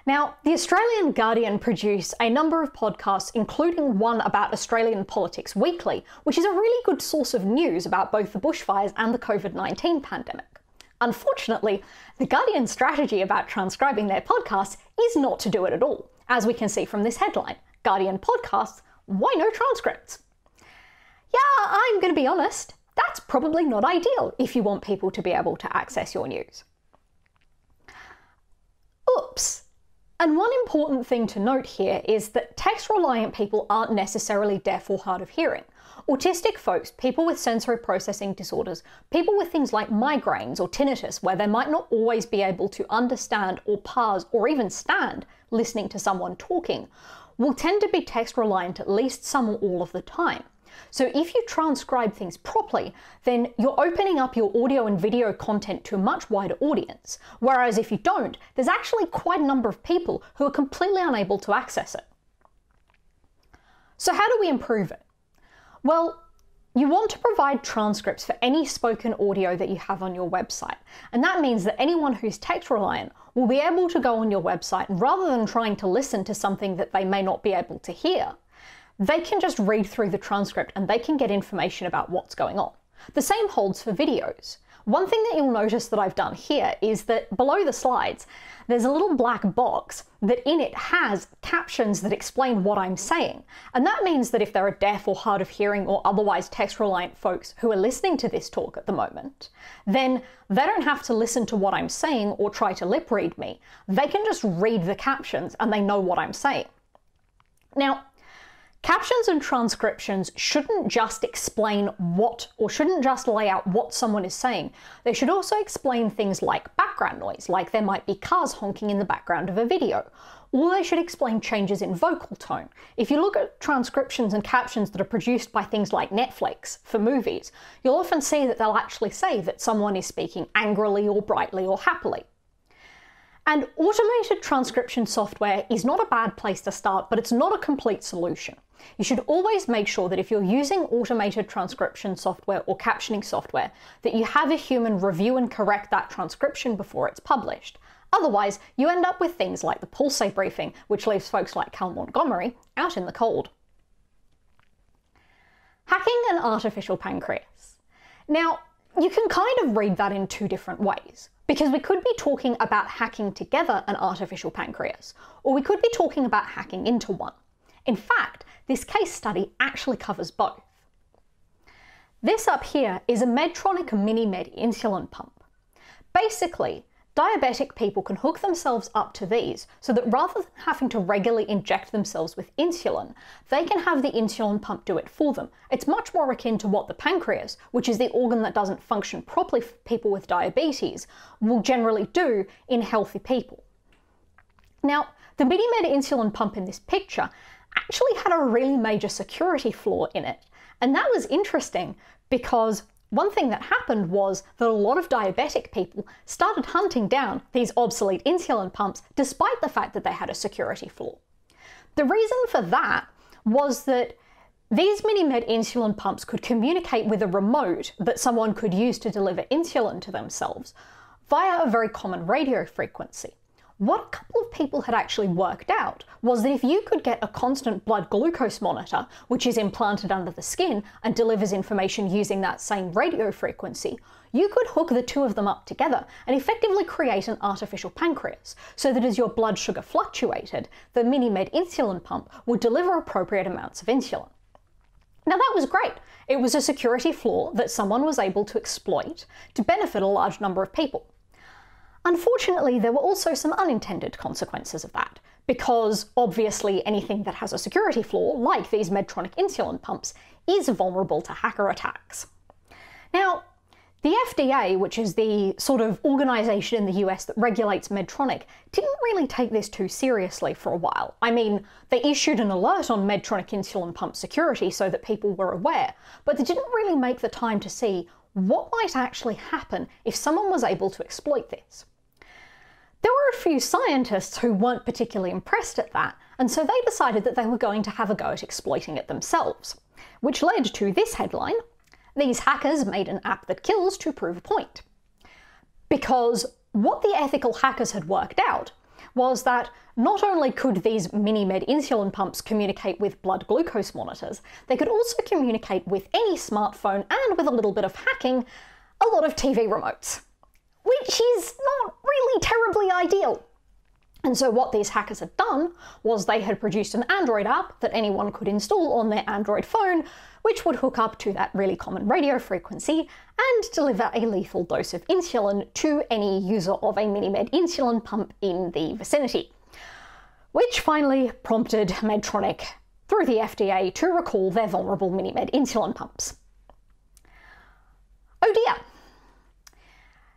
Now, the Australian Guardian produce a number of podcasts, including one about Australian politics weekly, which is a really good source of news about both the bushfires and the COVID 19 pandemic. Unfortunately, the Guardian's strategy about transcribing their podcasts is not to do it at all, as we can see from this headline Guardian Podcasts, Why No Transcripts? Yeah, I'm going to be honest, that's probably not ideal if you want people to be able to access your news. Oops. And one important thing to note here is that text reliant people aren't necessarily deaf or hard of hearing. Autistic folks, people with sensory processing disorders, people with things like migraines or tinnitus, where they might not always be able to understand or pause or even stand listening to someone talking, will tend to be text reliant at least some or all of the time. So if you transcribe things properly, then you're opening up your audio and video content to a much wider audience. Whereas if you don't, there's actually quite a number of people who are completely unable to access it. So how do we improve it? Well, you want to provide transcripts for any spoken audio that you have on your website. And that means that anyone who's text reliant will be able to go on your website rather than trying to listen to something that they may not be able to hear, they can just read through the transcript and they can get information about what's going on. The same holds for videos. One thing that you'll notice that I've done here is that below the slides, there's a little black box that in it has captions that explain what I'm saying. And that means that if there are deaf or hard of hearing or otherwise text reliant folks who are listening to this talk at the moment, then they don't have to listen to what I'm saying or try to lip read me. They can just read the captions and they know what I'm saying. Now, Captions and transcriptions shouldn't just explain what, or shouldn't just lay out what someone is saying. They should also explain things like background noise, like there might be cars honking in the background of a video. Or they should explain changes in vocal tone. If you look at transcriptions and captions that are produced by things like Netflix for movies, you'll often see that they'll actually say that someone is speaking angrily or brightly or happily. And automated transcription software is not a bad place to start, but it's not a complete solution. You should always make sure that if you're using automated transcription software or captioning software, that you have a human review and correct that transcription before it's published. Otherwise, you end up with things like the Pulse briefing, which leaves folks like Cal Montgomery out in the cold. Hacking an artificial pancreas. Now, you can kind of read that in two different ways. Because we could be talking about hacking together an artificial pancreas, or we could be talking about hacking into one. In fact, this case study actually covers both. This up here is a Medtronic Mini-Med insulin pump. Basically, diabetic people can hook themselves up to these so that rather than having to regularly inject themselves with insulin, they can have the insulin pump do it for them. It's much more akin to what the pancreas, which is the organ that doesn't function properly for people with diabetes, will generally do in healthy people. Now, the Mini-Med insulin pump in this picture actually had a really major security flaw in it. And that was interesting because one thing that happened was that a lot of diabetic people started hunting down these obsolete insulin pumps despite the fact that they had a security flaw. The reason for that was that these mini-med insulin pumps could communicate with a remote that someone could use to deliver insulin to themselves via a very common radio frequency. What a couple of people had actually worked out was that if you could get a constant blood glucose monitor, which is implanted under the skin and delivers information using that same radio frequency, you could hook the two of them up together and effectively create an artificial pancreas, so that as your blood sugar fluctuated, the Mini-Med insulin pump would deliver appropriate amounts of insulin. Now that was great. It was a security flaw that someone was able to exploit to benefit a large number of people. Unfortunately, there were also some unintended consequences of that, because obviously anything that has a security flaw, like these Medtronic insulin pumps, is vulnerable to hacker attacks. Now, the FDA, which is the sort of organization in the US that regulates Medtronic, didn't really take this too seriously for a while. I mean, they issued an alert on Medtronic insulin pump security so that people were aware, but they didn't really make the time to see what might actually happen if someone was able to exploit this. There were a few scientists who weren't particularly impressed at that, and so they decided that they were going to have a go at exploiting it themselves, which led to this headline these hackers made an app that kills to prove a point. Because what the ethical hackers had worked out was that not only could these MiniMed insulin pumps communicate with blood glucose monitors, they could also communicate with any smartphone and with a little bit of hacking, a lot of TV remotes. Which is not really terribly ideal. And so, what these hackers had done was they had produced an Android app that anyone could install on their Android phone, which would hook up to that really common radio frequency and deliver a lethal dose of insulin to any user of a MiniMed insulin pump in the vicinity. Which finally prompted Medtronic, through the FDA, to recall their vulnerable MiniMed insulin pumps. Oh dear.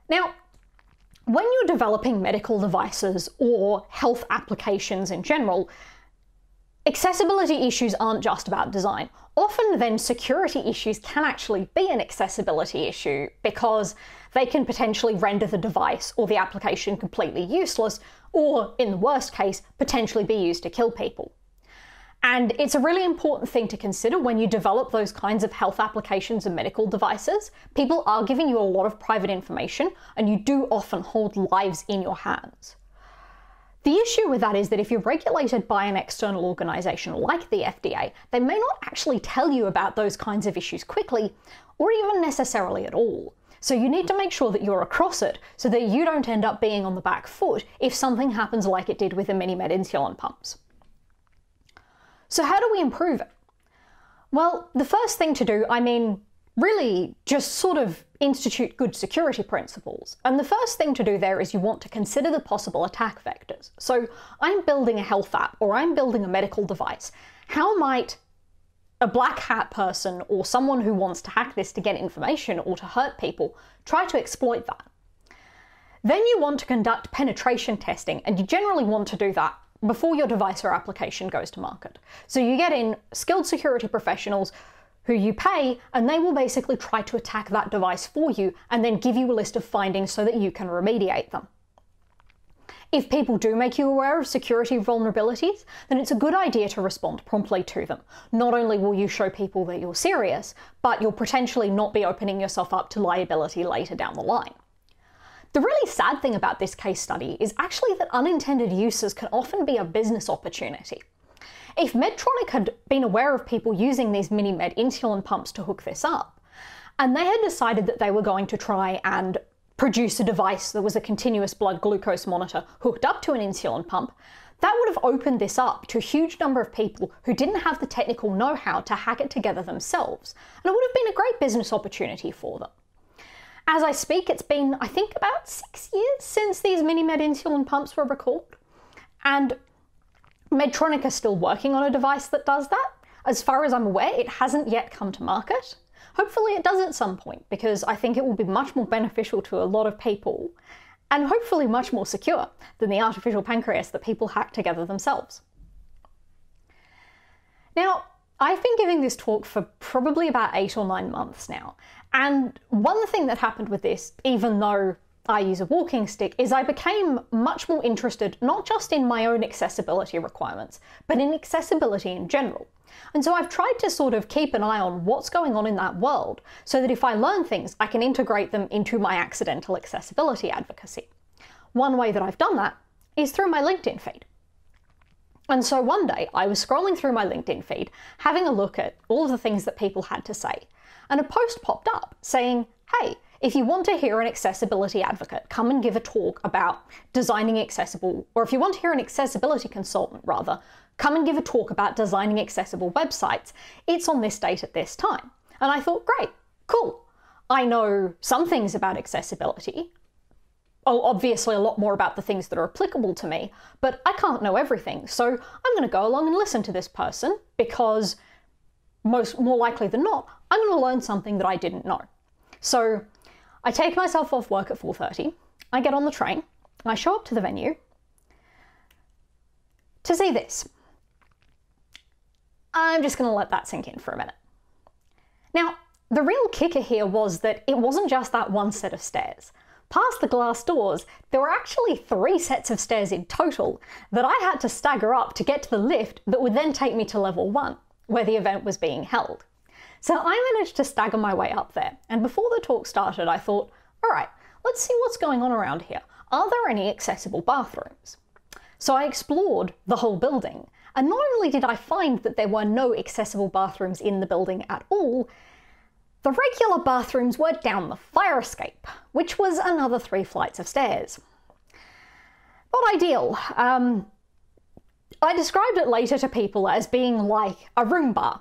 Now, when you're developing medical devices or health applications in general, accessibility issues aren't just about design. Often, then, security issues can actually be an accessibility issue because they can potentially render the device or the application completely useless, or, in the worst case, potentially be used to kill people. And it's a really important thing to consider when you develop those kinds of health applications and medical devices. People are giving you a lot of private information, and you do often hold lives in your hands. The issue with that is that if you're regulated by an external organisation like the FDA, they may not actually tell you about those kinds of issues quickly, or even necessarily at all. So you need to make sure that you're across it so that you don't end up being on the back foot if something happens like it did with the MiniMed insulin pumps. So, how do we improve it? Well, the first thing to do, I mean, really just sort of institute good security principles. And the first thing to do there is you want to consider the possible attack vectors. So, I'm building a health app or I'm building a medical device. How might a black hat person or someone who wants to hack this to get information or to hurt people try to exploit that? Then you want to conduct penetration testing, and you generally want to do that before your device or application goes to market. So you get in skilled security professionals who you pay, and they will basically try to attack that device for you and then give you a list of findings so that you can remediate them. If people do make you aware of security vulnerabilities, then it's a good idea to respond promptly to them. Not only will you show people that you're serious, but you'll potentially not be opening yourself up to liability later down the line. The really sad thing about this case study is actually that unintended uses can often be a business opportunity. If Medtronic had been aware of people using these mini-med insulin pumps to hook this up, and they had decided that they were going to try and produce a device that was a continuous blood glucose monitor hooked up to an insulin pump, that would have opened this up to a huge number of people who didn't have the technical know how to hack it together themselves, and it would have been a great business opportunity for them. As I speak, it's been, I think, about six years since these MiniMed insulin pumps were recalled. And Medtronic are still working on a device that does that. As far as I'm aware, it hasn't yet come to market. Hopefully, it does at some point because I think it will be much more beneficial to a lot of people and hopefully much more secure than the artificial pancreas that people hack together themselves. Now, I've been giving this talk for probably about eight or nine months now, and one thing that happened with this, even though I use a walking stick, is I became much more interested not just in my own accessibility requirements, but in accessibility in general. And so I've tried to sort of keep an eye on what's going on in that world so that if I learn things, I can integrate them into my accidental accessibility advocacy. One way that I've done that is through my LinkedIn feed. And so one day I was scrolling through my LinkedIn feed, having a look at all of the things that people had to say, and a post popped up saying, hey, if you want to hear an accessibility advocate come and give a talk about designing accessible, or if you want to hear an accessibility consultant rather, come and give a talk about designing accessible websites, it's on this date at this time. And I thought, great, cool. I know some things about accessibility. Oh, obviously a lot more about the things that are applicable to me, but I can't know everything. So I'm going to go along and listen to this person because most more likely than not, I'm going to learn something that I didn't know. So I take myself off work at 4:30. I get on the train. I show up to the venue to see this. I'm just going to let that sink in for a minute. Now, the real kicker here was that it wasn't just that one set of stairs. Past the glass doors, there were actually three sets of stairs in total that I had to stagger up to get to the lift that would then take me to level one, where the event was being held. So I managed to stagger my way up there, and before the talk started, I thought, all right, let's see what's going on around here. Are there any accessible bathrooms? So I explored the whole building, and not only did I find that there were no accessible bathrooms in the building at all, the regular bathrooms were down the fire escape, which was another three flights of stairs. Not ideal. Um, I described it later to people as being like a Roomba,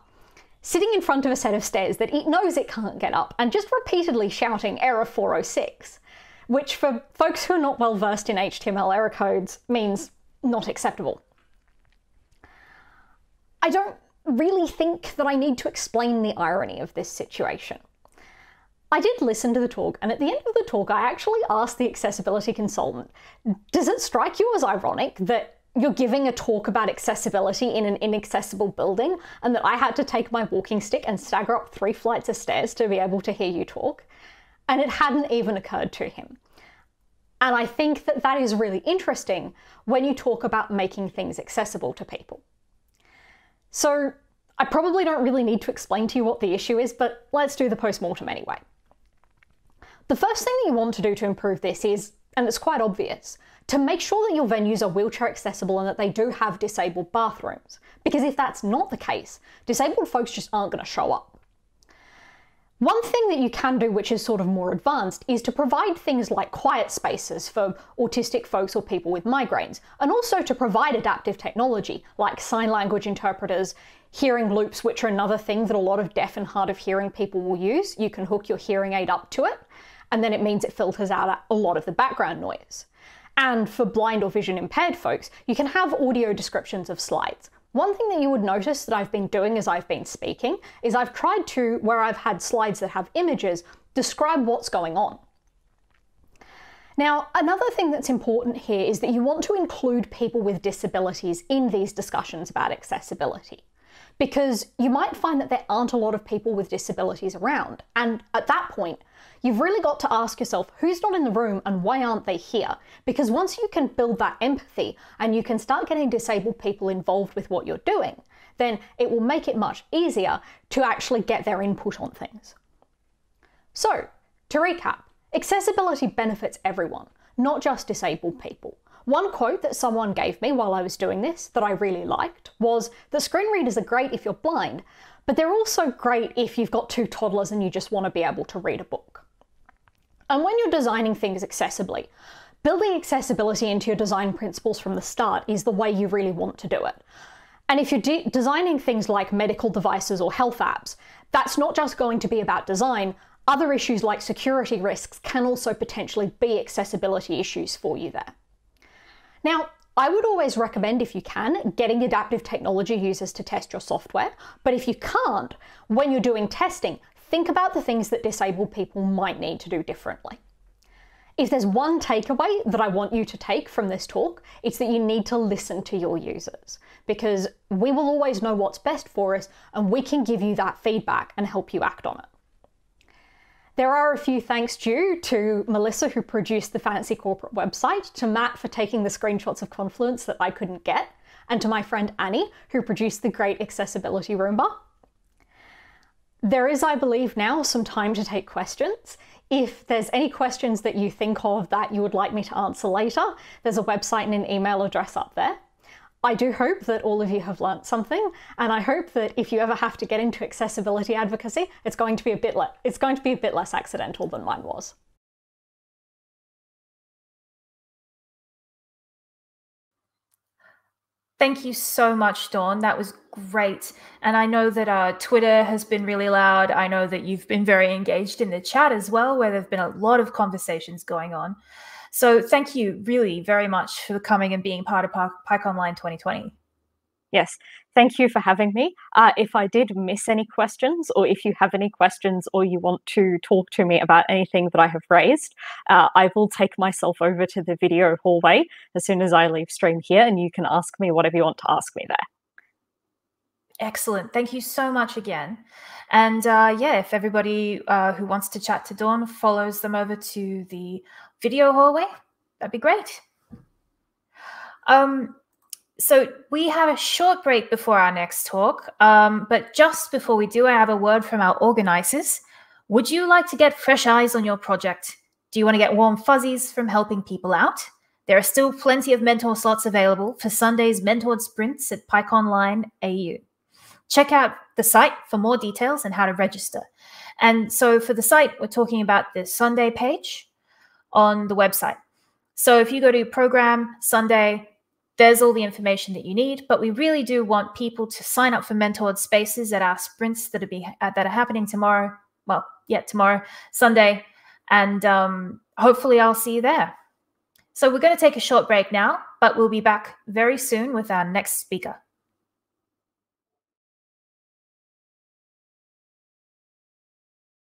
sitting in front of a set of stairs that it knows it can't get up and just repeatedly shouting error 406, which for folks who are not well versed in HTML error codes means not acceptable. I don't really think that I need to explain the irony of this situation. I did listen to the talk, and at the end of the talk, I actually asked the accessibility consultant Does it strike you as ironic that you're giving a talk about accessibility in an inaccessible building, and that I had to take my walking stick and stagger up three flights of stairs to be able to hear you talk? And it hadn't even occurred to him. And I think that that is really interesting when you talk about making things accessible to people. So I probably don't really need to explain to you what the issue is, but let's do the post-mortem anyway. The first thing that you want to do to improve this is, and it's quite obvious, to make sure that your venues are wheelchair accessible and that they do have disabled bathrooms. Because if that's not the case, disabled folks just aren't going to show up. One thing that you can do, which is sort of more advanced, is to provide things like quiet spaces for autistic folks or people with migraines, and also to provide adaptive technology like sign language interpreters, hearing loops, which are another thing that a lot of deaf and hard of hearing people will use. You can hook your hearing aid up to it, and then it means it filters out a lot of the background noise. And for blind or vision impaired folks, you can have audio descriptions of slides, one thing that you would notice that I've been doing as I've been speaking is I've tried to, where I've had slides that have images, describe what's going on. Now, another thing that's important here is that you want to include people with disabilities in these discussions about accessibility. Because you might find that there aren't a lot of people with disabilities around, and at that point, You've really got to ask yourself who's not in the room and why aren't they here? Because once you can build that empathy and you can start getting disabled people involved with what you're doing, then it will make it much easier to actually get their input on things. So, to recap, accessibility benefits everyone, not just disabled people. One quote that someone gave me while I was doing this that I really liked was the screen readers are great if you're blind, but they're also great if you've got two toddlers and you just want to be able to read a book. And when you're designing things accessibly, building accessibility into your design principles from the start is the way you really want to do it. And if you're de designing things like medical devices or health apps, that's not just going to be about design. Other issues like security risks can also potentially be accessibility issues for you there. Now, I would always recommend, if you can, getting adaptive technology users to test your software. But if you can't, when you're doing testing, think about the things that disabled people might need to do differently. If there's one takeaway that I want you to take from this talk, it's that you need to listen to your users because we will always know what's best for us and we can give you that feedback and help you act on it. There are a few thanks due to Melissa, who produced the fancy corporate website, to Matt for taking the screenshots of Confluence that I couldn't get, and to my friend Annie, who produced the great accessibility Roomba. There is, I believe, now some time to take questions. If there's any questions that you think of that you would like me to answer later, there's a website and an email address up there. I do hope that all of you have learnt something, and I hope that if you ever have to get into accessibility advocacy, it's going to be a bit le- it's going to be a bit less accidental than mine was. Thank you so much, Dawn. That was great. And I know that uh, Twitter has been really loud. I know that you've been very engaged in the chat as well, where there have been a lot of conversations going on. So thank you really very much for coming and being part of PyConline 2020. Yes, thank you for having me. Uh, if I did miss any questions, or if you have any questions, or you want to talk to me about anything that I have raised, uh, I will take myself over to the video hallway as soon as I leave stream here, and you can ask me whatever you want to ask me there. Excellent. Thank you so much again. And uh, yeah, if everybody uh, who wants to chat to Dawn follows them over to the video hallway, that'd be great. Um, so we have a short break before our next talk, um, but just before we do, I have a word from our organizers. Would you like to get fresh eyes on your project? Do you want to get warm fuzzies from helping people out? There are still plenty of mentor slots available for Sunday's mentored sprints at PyConline AU. Check out the site for more details and how to register. And so for the site, we're talking about the Sunday page on the website. So if you go to program Sunday, there's all the information that you need. But we really do want people to sign up for mentored spaces at our sprints that are be uh, that are happening tomorrow. Well, yeah, tomorrow, Sunday, and um, hopefully I'll see you there. So we're going to take a short break now, but we'll be back very soon with our next speaker.